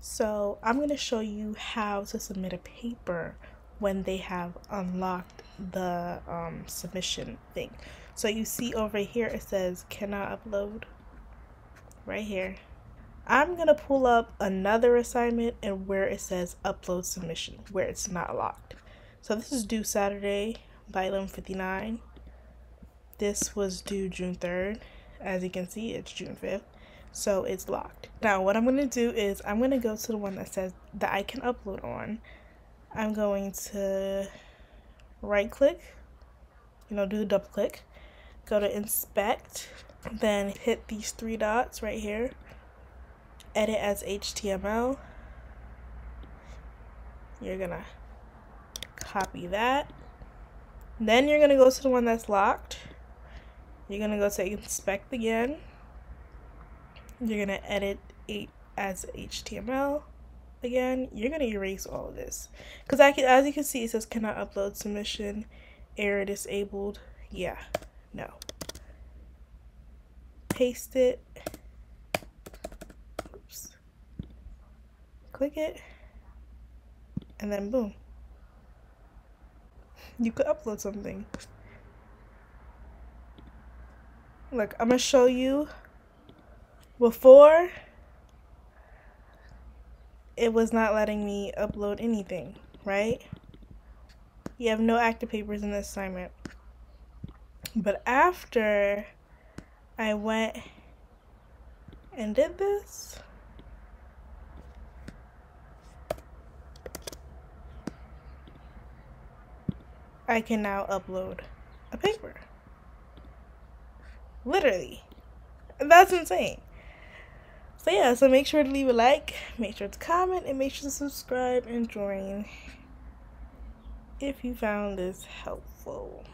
So I'm going to show you how to submit a paper when they have unlocked the um, submission thing. So you see over here it says cannot upload right here. I'm going to pull up another assignment and where it says upload submission where it's not locked. So this is due Saturday by 11:59. This was due June 3rd. As you can see, it's June 5th so it's locked. Now what I'm going to do is I'm going to go to the one that says that I can upload on. I'm going to right click, you know, do the double click, go to inspect, then hit these three dots right here, edit as HTML. You're going to copy that. Then you're going to go to the one that's locked. You're going to go to inspect again you're going to edit it as HTML again. You're going to erase all of this. Because I can, as you can see, it says cannot upload submission, error disabled. Yeah, no. Paste it. Oops. Click it. And then boom. You could upload something. Look, I'm going to show you before, it was not letting me upload anything, right? You have no active papers in the assignment. But after I went and did this, I can now upload a paper. Literally. That's insane. So yeah, so make sure to leave a like, make sure to comment, and make sure to subscribe and join if you found this helpful.